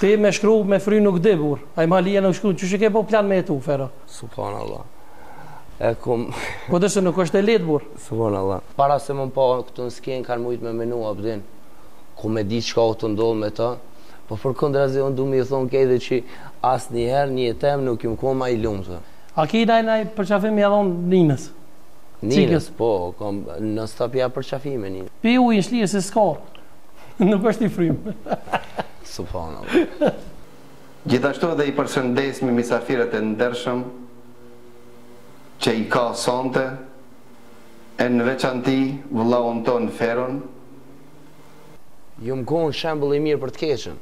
Ti me shkru me fry nuk di burr. Ai ma lije nuk shkru. Qysh e ke bo plan me jetu Fero. Subhan Allah. E kum. Po dëshë nuk është e leht burr. Subhan Allah. Para se me m'pa këtu në skenë kanë mujt me menu Abdin. Ku me dit çka u të ndodh me të. Po përkundrazi unë du me i thonë krejtve qi asnjëher në jetë tem nuk jum kon ma i lumtur. A ki naj naj përqafim me ja dhonë Ninës? Ninës po, kom non stop i jap përqafime Ninës. Pi ujin shlirë se s'ka. Nuk është i frim. Subhanallahu. Gjithashtu edhe i përshëndes mysafirët e ndershëm që i ka sonte e në veçanti vëllaun ton Feron. Ju m'keni konë shembull i mirë për të keqen.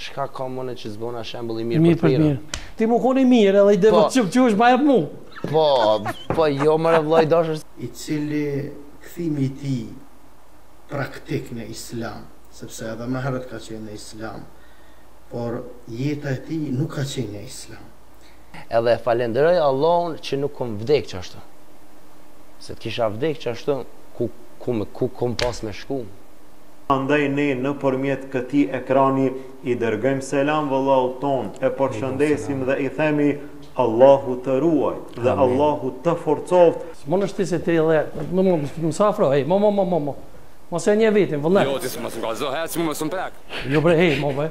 Çka ka mu ne që s'bona shembull i mirë për të mirë? Ti më konë i mirë edhe i devo po, që që është bajep mu. Po, po, jo more vlla i dashur. I cili kthimi i tij praktik në Islam, sepse edhe më herët ka qenë në Islam, por jeta e tij nuk ka qenë në Islam. Edhe e falenderoj Allahun që nuk kom vdek qashtu. Se të kisha vdek qashtu, ku, ku, ku kom pas me shku? Andaj ne nëpërmjet këtij ekrani i dërgojmë selam vëllaut tonë, e përshëndesim dhe i themi Allahu të ruajtë dhe Allahu të forcoftë. S'mun është ti se ti edhe më më më s'afro ej mo mo mo mo mo mos e nje vetin vullnet. Jo ti s'mun më ka zë hec më më s'um prek. Jo bre ej mo bre.